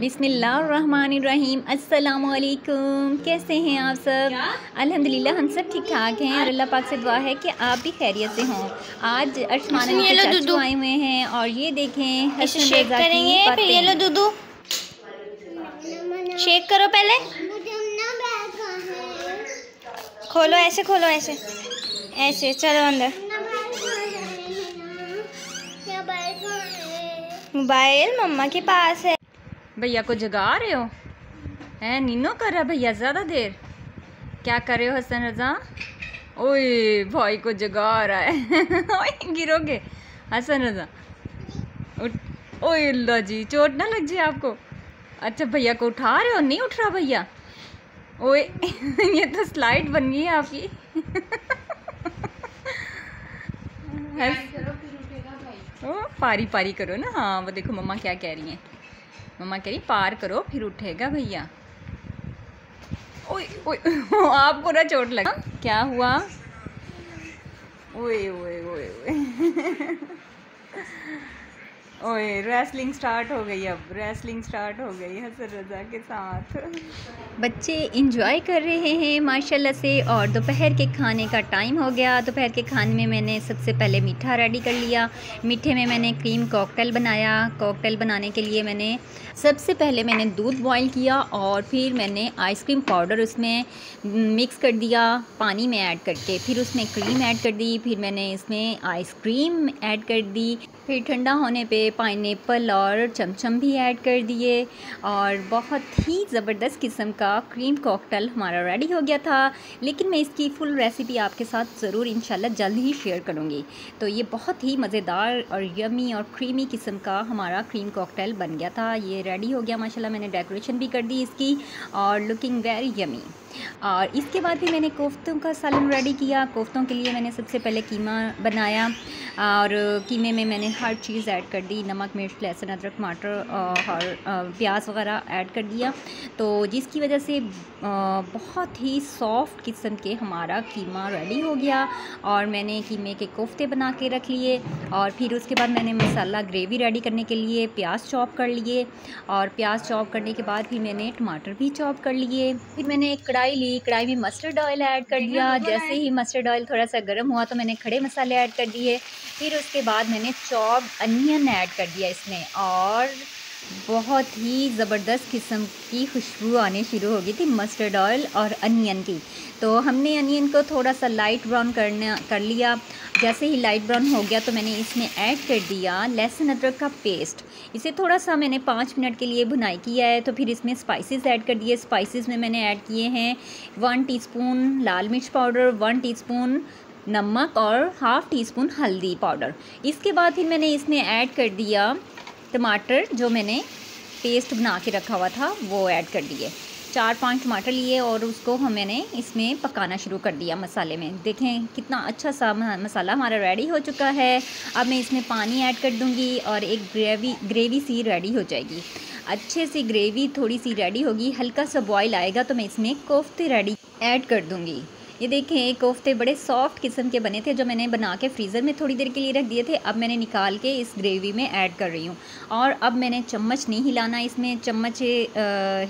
बिसमीम अस्सलाम कैसे हैं आप सब? अल्हम्दुलिल्लाह हम सब ठीक ठाक हैं और अल्लाह पाक से दुआ है कि आप भी खैरियत से हों। आज अरशमान आए हुए हैं और ये देखें शेक करेंगे फिर ये लो दूधू शेक करो पहले। खोलो ऐसे खोलो ऐसे। ऐसे चलो अंदर। मोबाइल मम्मा के पास है। भैया को जगा रहे हो? हैं नीनो कर रहा भैया ज़्यादा देर। क्या कर रहे हो हसन रजा? ओए भाई को जगा रहा है। ओए गिरोगे। हसन रजा उठ। ओए अल्लाह जी चोट ना लग जाए आपको। अच्छा भैया को उठा रहे हो? नहीं उठ रहा भैया? ओए ये तो स्लाइड बन गई है आपकी। ओ पारी पारी करो ना। हाँ वो देखो मम्मा क्या कह रही हैं। मम्मा कह रही, पार करो, फिर उठेगा भैया। आपको ना चोट लगा क्या हुआ? ओए ओए ओए ओए। ओए रेसलिंग स्टार्ट हो गई अब। रेसलिंग स्टार्ट हो गई हसन रजा के साथ। बच्चे इंजॉय कर रहे हैं, माशाल्लाह से। और दोपहर के खाने का टाइम हो गया। दोपहर के खाने में मैंने सबसे पहले मीठा रेडी कर लिया। मीठे में मैंने क्रीम कॉकटेल बनाया। कॉकटेल बनाने के लिए मैंने सबसे पहले मैंने दूध बॉईल किया और फिर मैंने आइसक्रीम पाउडर उसमें मिक्स कर दिया, पानी में ऐड करके। फिर उसमें क्रीम ऐड कर दी, फिर मैंने इसमें आइसक्रीम ऐड कर दी। फिर ठंडा होने पे पाइनएप्पल और चमचम भी ऐड कर दिए और बहुत ही ज़बरदस्त किस्म का क्रीम कॉकटेल हमारा रेडी हो गया था। लेकिन मैं इसकी फुल रेसिपी आपके साथ ज़रूर इंशाल्लाह जल्द ही शेयर करूँगी। तो ये बहुत ही मज़ेदार और यमी और क्रीमी किस्म का हमारा क्रीम कॉकटेल बन गया था। ये रेडी हो गया, माशाल्लाह मैंने डेकोरेशन भी कर दी इसकी और लुकिंग वेरी यमी और इसके बाद भी मैंने कोफ्तों का सालन रेडी किया। कोफ्तों के लिए मैंने सबसे पहले कीमा बनाया और कीमे में मैंने हर चीज़ ऐड कर दी। नमक मिर्च लहसुन अदरक टमाटर और प्याज वगैरह ऐड कर दिया। तो जिसकी वजह से बहुत ही सॉफ्ट किस्म के हमारा कीमा रेडी हो गया और मैंने कीमे के कोफ्ते बना के रख लिए और फिर उसके बाद मैंने मसाला ग्रेवी रेडी करने के लिए प्याज चॉप कर लिए और प्याज चॉप करने के बाद फिर मैंने टमाटर भी चॉप कर लिए। फिर मैंने एक कढ़ाई ली कढ़ाई में मस्टर्ड ऑयल ऐड कर दिया। जैसे ही मस्टर्ड ऑयल थोड़ा सा गर्म हुआ तो मैंने खड़े मसाले ऐड कर दिए। फिर उसके बाद मैंने चॉप अनियन ऐड कर दिया इसमें और बहुत ही ज़बरदस्त किस्म की खुशबू आने शुरू हो गई थी मस्टर्ड ऑयल और अनियन की। तो हमने अनियन को थोड़ा सा लाइट ब्राउन करना, कर लिया। जैसे ही लाइट ब्राउन हो गया तो मैंने इसमें ऐड कर दिया लहसुन अदरक का पेस्ट इसे थोड़ा सा मैंने पाँच मिनट के लिए भुनाई किया है तो फिर इसमें स्पाइसेस ऐड कर दिए। स्पाइसेस में मैंने ऐड किए हैं वन टीस्पून लाल मिर्च पाउडर वन टीस्पून नमक और हाफ़ टी स्पून हल्दी पाउडर। इसके बाद फिर मैंने इसमें ऐड कर दिया टमाटर, जो मैंने पेस्ट बना के रखा हुआ था, वो ऐड कर दिए। चार पाँच टमाटर लिए और उसको हम मैंने इसमें पकाना शुरू कर दिया मसाले में। देखें, कितना अच्छा सा मसाला हमारा रेडी हो चुका है। अब मैं इसमें पानी ऐड कर दूँगी और एक ग्रेवी ग्रेवी सी रेडी हो जाएगी। अच्छे से ग्रेवी थोड़ी सी रेडी होगी, हल्का सा बॉयल आएगा तो मैं इसमें कोफ्ते रेडी ऐड कर दूँगी। ये देखें, एक कोफ्ते बड़े सॉफ्ट किस्म के बने थे, जो मैंने बना के फ्रीज़र में थोड़ी देर के लिए रख दिए थे। अब मैंने निकाल के इस ग्रेवी में ऐड कर रही हूँ। और अब मैंने चम्मच नहीं हिलाना, इसमें चम्मच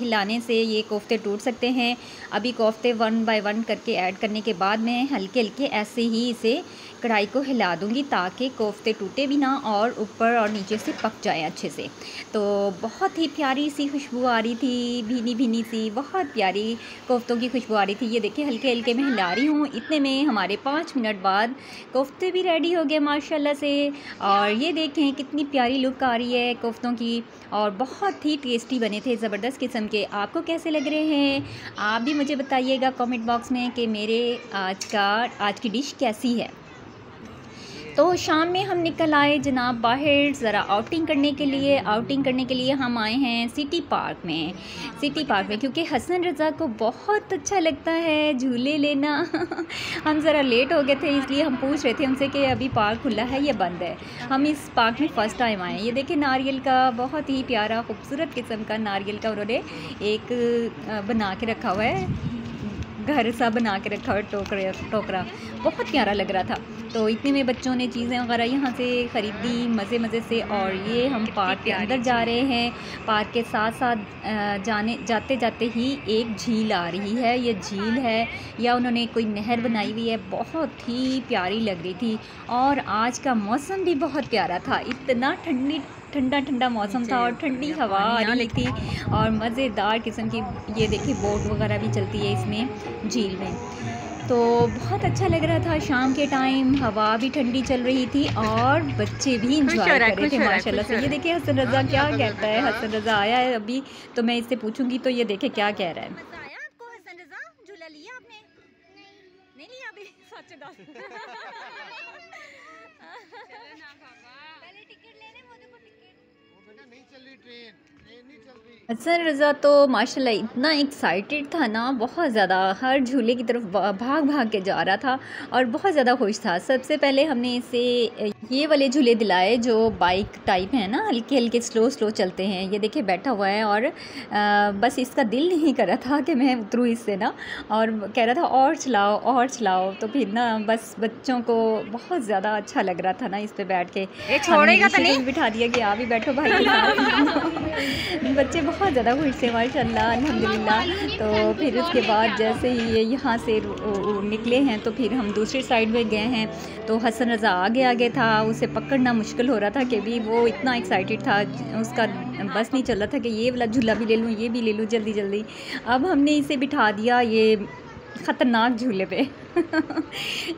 हिलाने से ये कोफ्ते टूट सकते हैं। अभी कोफ्ते वन बाय वन करके ऐड करने के बाद मैं हल्के हल्के ऐसे ही इसे कढ़ाई को हिला दूँगी ताकि कोफ्ते टूटे भी ना और ऊपर और नीचे से पक जाए अच्छे से। तो बहुत ही प्यारी सी खुशबू आ रही थी, भीनी भीनी सी, बहुत प्यारी कोफ्तों की खुशबू आ रही थी। ये देखिए, हल्के हल्के मैं हिला रही हूँ। इतने में हमारे पाँच मिनट बाद कोफ्ते भी रेडी हो गए माशाल्लाह से। और ये देखें, कितनी प्यारी लुक आ रही है कोफ्तों की। और बहुत ही टेस्टी बने थे, ज़बरदस्त किस्म के। आपको कैसे लग रहे हैं? आप भी मुझे बताइएगा कमेंट बॉक्स में कि मेरे आज का, आज की डिश कैसी है। तो शाम में हम निकल आए जनाब बाहर, ज़रा आउटिंग करने के लिए। आउटिंग करने के लिए हम आए हैं सिटी पार्क में। सिटी पार्क में, क्योंकि हसन रज़ा को बहुत अच्छा लगता है झूले लेना। हम ज़रा लेट हो गए थे, इसलिए हम पूछ रहे थे उनसे कि अभी पार्क खुला है या बंद है। हम इस पार्क में फ़र्स्ट टाइम आए ये देखिए नारियल का बहुत ही प्यारा, खूबसूरत किस्म का नारियल का उन्होंने एक बना के रखा हुआ है। घर सा बना के रखा हुआ टोकरे, टोकरा। बहुत प्यारा लग रहा था। तो इतने में बच्चों ने चीज़ें वगैरह यहाँ से ख़रीदी मज़े मज़े से और ये हम पार्क के अंदर जा रहे हैं। पार्क के साथ साथ जाने जाते जाते ही एक झील आ रही है। ये झील है या उन्होंने कोई नहर बनाई हुई है। बहुत ही प्यारी लग रही थी और आज का मौसम भी बहुत प्यारा था। इतना ठंडी ठंडा ठंडा मौसम था और ठंडी हवा आ रही थी और मज़ेदार किस्म की ये देखिए बोट वगैरह भी चलती है इसमें झील में। तो बहुत अच्छा लग रहा था शाम के टाइम हवा भी ठंडी चल रही थी और बच्चे भी इंजॉय कर रहे थे माशाल्लाह से। ये देखिए हसन रज़ा क्या कहता है हसन रज़ा आया है अभी तो मैं इससे पूछूँगी तो ये देखे क्या कह रहा है। रही ट्रेन ट्रेन नहीं। चल रही हसन रज़ा तो माशाल्लाह इतना एक्साइटेड था ना बहुत ज़्यादा हर झूले की तरफ़ भाग भाग के जा रहा था और बहुत ज़्यादा खुश था। सबसे पहले हमने इसे ये वाले झूले दिलाए जो बाइक टाइप है ना हल्के हल्के स्लो स्लो चलते हैं। ये देखिए बैठा हुआ है और आ, बस इसका दिल नहीं कर रहा था कि मैं उतरूँ इससे ना और कह रहा था और चलाओ और चलाओ। तो फिर ना बस बच्चों को बहुत ज़्यादा अच्छा लग रहा था ना इस पर बैठ के। छोड़ेगा तो बिठा दिया कि आप ही बैठो भाई। बच्चे बहुत ज़्यादा खुश थे माशाल्लाह अल्हम्दुलिल्लाह। तो फिर उसके बाद जैसे ही ये यहाँ से निकले हैं तो फिर हम दूसरी साइड में गए हैं। तो हसन रज़ा आगे आगे था। उसे पकड़ना मुश्किल हो रहा था कि भी वो इतना एक्साइटेड था, उसका बस नहीं चल रहा था कि ये वाला झूला भी ले लूँ, ये भी ले लूँ, जल्दी जल्दी। अब हमने इसे बिठा दिया, ये ख़तरनाक झूले पे।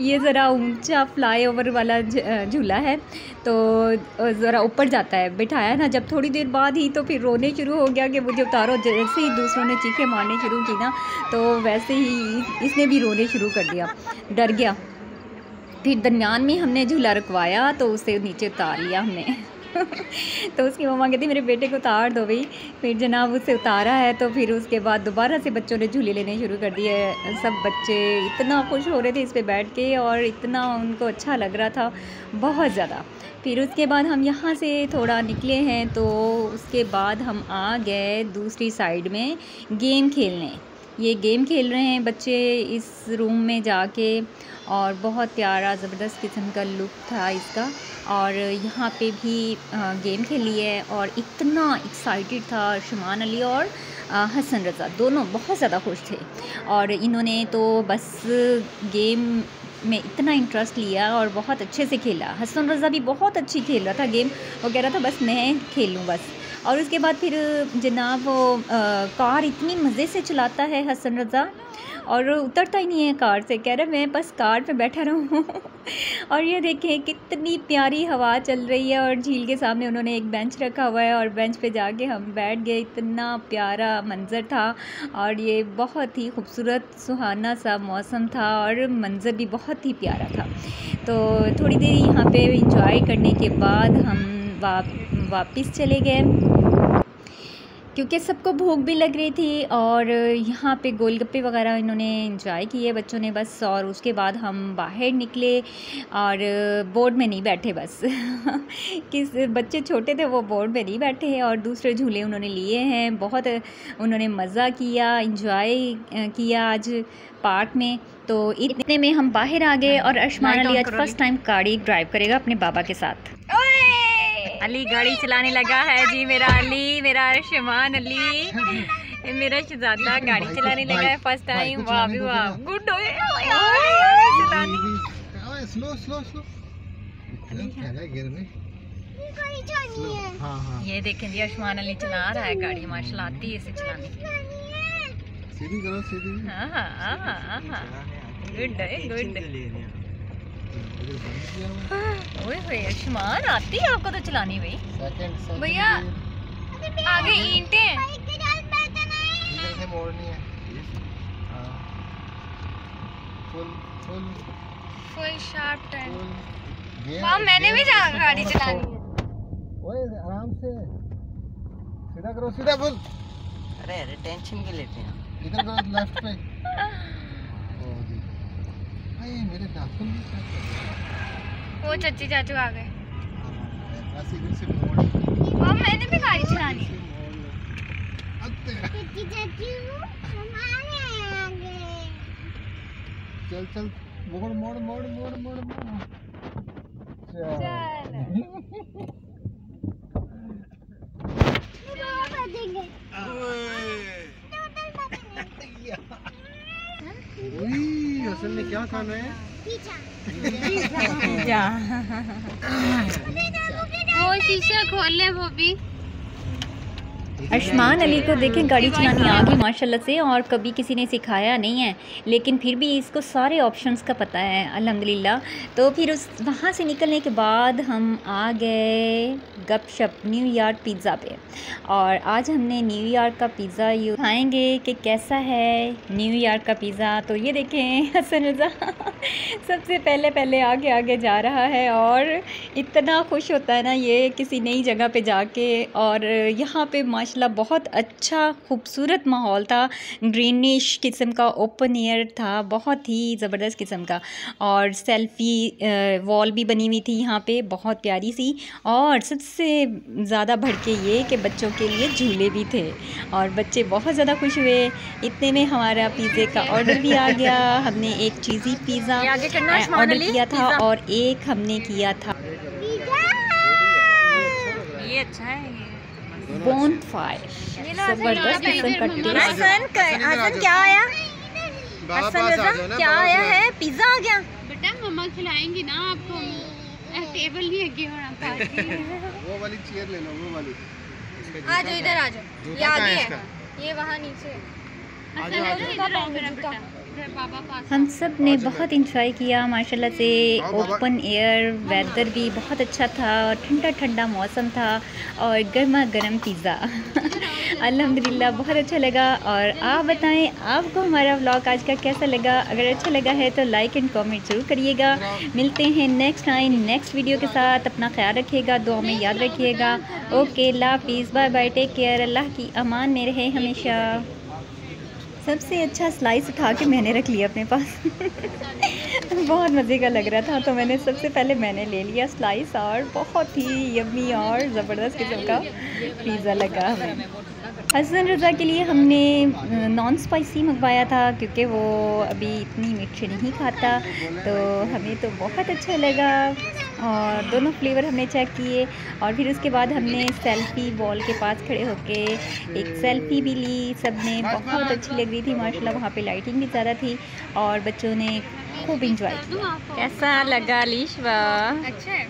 ये ज़रा ऊँचा फ्लाईओवर वाला झूला है तो ज़रा ऊपर जाता है। बिठाया ना, जब थोड़ी देर बाद ही तो फिर रोने शुरू हो गया कि मुझे उतारो। जैसे ही दूसरों ने चीखें मारने शुरू की ना तो वैसे ही इसने भी रोने शुरू कर दिया। डर गया। फिर दरमियान में हमने झूला रखवाया तो उसे नीचे उतार लिया हमने। तो उसकी मम्मा कहती, मेरे बेटे को उतार दो भाई। फिर जनाब उसे उतारा है तो फिर उसके बाद दोबारा से बच्चों ने झूले लेने शुरू कर दिए। सब बच्चे इतना खुश हो रहे थे इस पर बैठ के और इतना उनको अच्छा लग रहा था, बहुत ज़्यादा। फिर उसके बाद हम यहाँ से थोड़ा निकले हैं तो उसके बाद हम आ गए दूसरी साइड में गेम खेलने। ये गेम खेल रहे हैं बच्चे इस रूम में जाके। और बहुत प्यारा ज़बरदस्त किस्म का लुक था इसका। और यहाँ पे भी गेम खेली है और इतना एक्साइटेड था शमान अली और हसन रज़ा। दोनों बहुत ज़्यादा खुश थे। और इन्होंने तो बस गेम में इतना इंटरेस्ट लिया और बहुत अच्छे से खेला। हसन रज़ा भी बहुत अच्छी खेल रहा था गेम वो कह रहा था बस मैं खेलूँ बस। और उसके बाद फिर जनाब वो आ, कार इतनी मज़े से चलाता है हसन रज़ा। और उतरता ही नहीं है कार से। कह रहा मैं बस कार पे बैठा रहूँ। और ये देखें कितनी प्यारी हवा चल रही है और झील के सामने उन्होंने एक बेंच रखा हुआ है और बेंच पे जाके हम बैठ गए। इतना प्यारा मंज़र था और ये बहुत ही खूबसूरत, सुहाना सा मौसम था और मंज़र भी बहुत ही प्यारा था। तो थोड़ी देर यहाँ पे इंजॉय करने के बाद हम वाप, वापस चले गए। क्योंकि सबको भूख भी लग रही थी और यहाँ पे गोलगप्पे वगैरह इन्होंने इंजॉय किए। बच्चों ने बस और उसके बाद हम बाहर निकले और बोर्ड में नहीं बैठे बस। किस बच्चे छोटे थे वो बोर्ड में नहीं बैठे और दूसरे झूले उन्होंने लिए हैं। बहुत उन्होंने मज़ा किया इंजॉय किया आज पार्क में। तो इतने में हम बाहर आ गए और अशमान अली आज फ़र्स्ट टाइम गाड़ी ड्राइव करेगा अपने बाबा के साथ। अली गाड़ी चलाने लगा है। जी मेरा अली मेरा शमान अली। मेरा शहजादा गाड़ी चलाने लगा है फ़र्स्ट टाइम वाह भी वाह। गुड स्लो स्लो स्लो हाँ। हाँ ये देखें जी अशमान अली चला रहा है गाड़ी। माशाल्लाह आती है इसे चलाने की सीधी करो सीधी। हाँ हाँ हाँ हाँ। गुड है। गुड ओए आयुष्मान आती है आपको तो चलानी भाई। भैया आगे ईंटें। हैं इधर से मोड़नी है। Full full full sharp turn gear मैंने भी जा गाड़ी चलानी है। ओए आराम से। सीधा करो सीधा फुल अरे अरे टेंशन क्यों लेते हैं? इधर करो लेफ़्ट पे। वो चच्ची चाचू आ गए। बस इधर से मोड़ माँ मैंने भी गाड़ी चलानी। चल चल मोड़ मोड़ मोड़ मोड़ मोड़ मोड़। चल। हसन ने क्या खाना है? वो शीशा खोल ले वो भी। अरशमान अली को देखें, गाड़ी चलानी आ गई माशाल्लाह से और कभी किसी ने सिखाया नहीं है, लेकिन फिर भी इसको सारे ऑप्शंस का पता है, अल्हम्दुलिल्लाह। तो फिर उस, वहाँ से निकलने के बाद हम आ गए गपशप न्यूयॉर्क पिज़्ज़ा पे। और आज हमने न्यूयॉर्क का पिज़्ज़ा यू, खाएँगे कि कैसा है न्यूयॉर्क का पिज़्ज़ा? तो ये देखें, हसन रज़ा सबसे पहले पहले आगे आगे जा रहा है और इतना खुश होता है ना ये किसी नई जगह पे जाके और यहाँ पे माशाल्लाह बहुत अच्छा खूबसूरत माहौल था। ग्रीनिश किस्म का ओपन एयर था बहुत ही ज़बरदस्त किस्म का। और सेल्फ़ी वॉल भी बनी हुई थी यहाँ पे बहुत प्यारी सी। और सबसे ज़्यादा बढ़ के ये कि बच्चों के लिए झूले भी थे। और बच्चे बहुत ज़्यादा खुश हुए। इतने में हमारा पिज़्ज़े का ऑर्डर भी आ गया। हमने एक चीज़ी पिज़्ज़ा ऑर्डर किया था और एक हमने किया था। ये अच्छा है ये। बोन फायर ज़बरदस्त किस्म का टेस्ट हसन हसन क्या आया? हसन रजा क्या आया है। पिज्जा आ गया। बेटा मम्मा खिलाएँगी ना आपको टेबल नहीं है होना पार्टी वो वाली चेयर ले लो वो वाली। आ जाओ इधर आ जाओ ये आगे है? ये वहाँ नीचे है। आजो आजो। इधर आओ मेरा बेटा? हम सबने बहुत इंजॉय किया, माशाल्लाह से ओपन एयर वेदर भी बहुत अच्छा था और ठंडा ठंडा मौसम था और गर्मा गर्म पिज़्ज़ा अल्हम्दुलिल्लाह, बहुत अच्छा लगा और आप बताएँ, आपको हमारा व्लॉग आज का कैसा लगा? अगर अच्छा लगा है तो लाइक एंड कमेंट ज़रूर करिएगा। मिलते हैं नेक्स्ट टाइम नेक्स्ट वीडियो के साथ। अपना ख्याल रखिएगा दुआ में याद रखिएगा। ओके हाफिज़ बाय बाय टेक केयर अल्लाह की अमान में रहे हमेशा। सबसे अच्छा स्लाइस उठा के मैंने रख लिया अपने पास। बहुत मज़े का लग रहा था तो मैंने सबसे पहले मैंने ले लिया स्लाइस और बहुत ही यम्मी और ज़बरदस्त किस्म का पिज़्ज़ा लगा। हमें हसन रज़ा के लिए हमने नॉन स्पाइसी मंगवाया था क्योंकि वो अभी इतनी मिर्ची नहीं खाता तो हमें तो बहुत अच्छा लगा और दोनों फ्लेवर हमने चेक किए और फिर उसके बाद हमने सेल्फ़ी वॉल के पास खड़े होके एक सेल्फ़ी भी ली। सबने बहुत अच्छी लग रही थी माशाल्लाह वहाँ पे लाइटिंग भी ज़्यादा थी और बच्चों ने खूब इंजॉय किया। कैसा लगा लिशवा? अच्छा है।